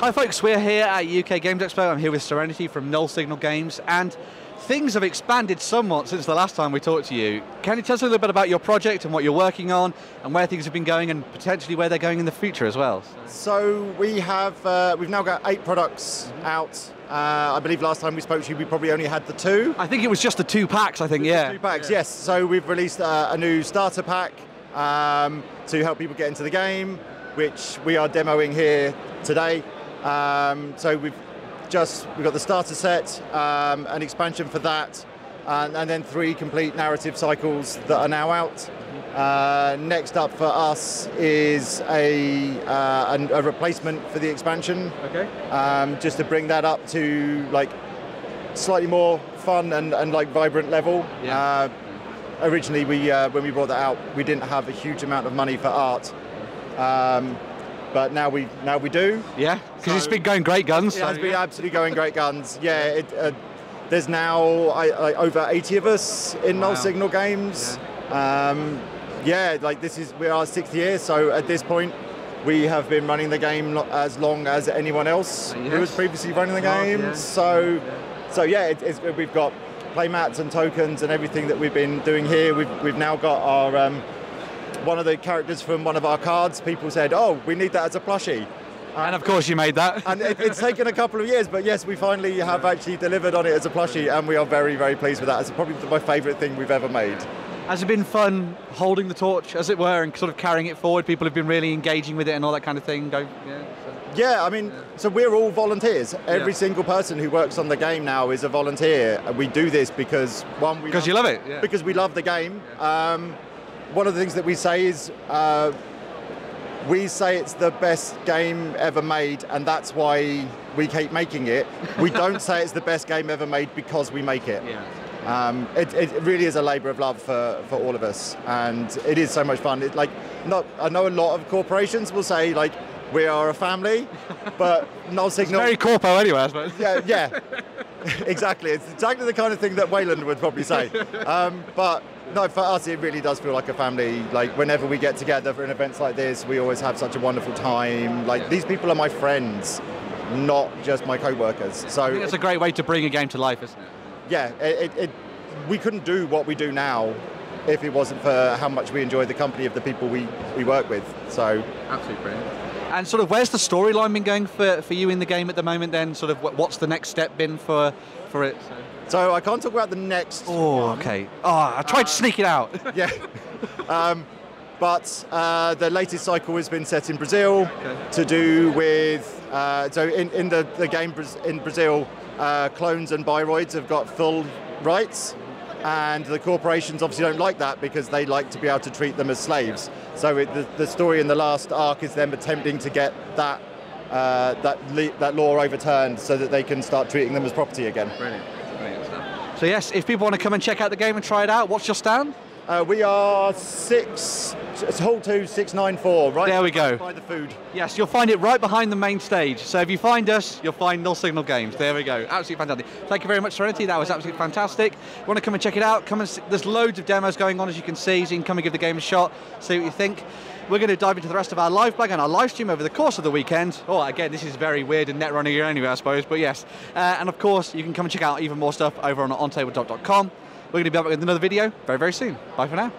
Hi folks, we're here at UK Games Expo. I'm here with Serenity from Null Signal Games and things have expanded somewhat since the last time we talked to you. Can you tell us a little bit about your project and what you're working on and where things have been going and potentially where they're going in the future as well? So we have, uh, we've now got eight products out. Uh, I believe last time we spoke to you, we probably only had the two. I think it was just the two packs, I think, yeah. Two packs, yes. So we've released uh, a new starter pack um, to help people get into the game, which we are demoing here today. Um, so we've just we've got the starter set, um, an expansion for that, and, and, then three complete narrative cycles that are now out. Uh, next up for us is a, uh, a, a, replacement for the expansion. Okay. Um, just to bring that up to like slightly more fun and, and like vibrant level. Yeah. Uh, originally, we uh, when we brought that out, we didn't have a huge amount of money for art. Um, but now we now we do. Yeah, because so it's been going great guns. It so. has been absolutely going great guns. Yeah, it, uh, there's now I, over 80 of us in wow. Null Signal games. Yeah. Um, yeah, like this is we are our sixth year, so at this point we have been running the game as long as anyone else yes. who was previously running the game. Yeah. So, so yeah, it, we've got playmats and tokens and everything that we've been doing here. We've we've now got our um, one of the characters from one of our cards, people said, oh, we need that as a plushie. And of course you made that. and it, it's taken a couple of years, but yes, we finally have actually delivered on it as a plushie, and we are very, very pleased with that. It's probably my favourite thing we've ever made. Has it been fun holding the torch, as it were, and sort of carrying it forward? People have been really engaging with it and all that kind of thing. Go, yeah, so. yeah, I mean, yeah. so we're all volunteers. Every yeah. single person who works on the game now is a volunteer. We do this because one, we because you love it. Yeah. Because we love the game. Um, one of the things that we say is uh, we say it's the best game ever made, and that's why we keep making it. We don't say it's the best game ever made because we make it. Yeah. Um, it, it, really is a labour of love for, for all of us, and it is so much fun. It, like, not, I know a lot of corporations will say like we are a family, but Null Signal. It's very corpo anyway, I suppose. Yeah, yeah, exactly. It's exactly the kind of thing that Weyland would probably say. Um, but no, for us, it really does feel like a family. Like whenever we get together for an events like this, we always have such a wonderful time. Like these people are my friends, not just my co-workers. So I think it's a great way to bring a game to life, isn't it? Yeah, it, it, we couldn't do what we do now if it wasn't for how much we enjoy the company of the people we, we work with. So absolutely brilliant. And sort of, where's the storyline been going for, for you in the game at the moment? Then, sort of, what's the next step been for for it? So. So I can't talk about the next. Oh, one. okay. Oh, I tried uh, to sneak it out. yeah. Um, but uh, the latest cycle has been set in Brazil okay. to do with. Uh, so in, in the, the game in Brazil, uh, clones and bioroids have got full rights. And the corporations obviously don't like that because they like to be able to treat them as slaves. So it, the, the story in the last arc is them attempting to get that uh, that, that law overturned so that they can start treating them as property again. Brilliant. Brilliant So yes, if people want to come and check out the game and try it out, what's your stand? Uh, we are six, it's hall two, six nine four. Right. There we go. By the food. Yes, you'll find it right behind the main stage. So if you find us, you'll find Null Signal Games. There we go. Absolutely fantastic. Thank you very much, Serenity. That was absolutely fantastic. you want to come and check it out? Come and see, there's loads of demos going on as you can see. So you can come and give the game a shot, see what you think. We're going to dive into the rest of our live blog and our live stream over the course of the weekend. Oh, again, this is very weird and net running here anyway, I suppose, but yes. Uh, and of course, you can come and check out even more stuff over on ontable.com. We're going to be back with another video very, very soon. Bye for now.